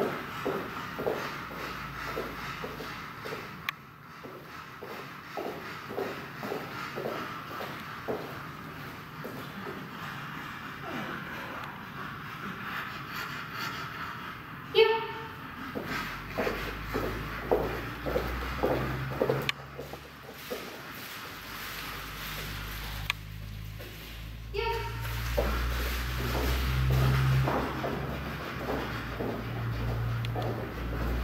Thank you. Thank you.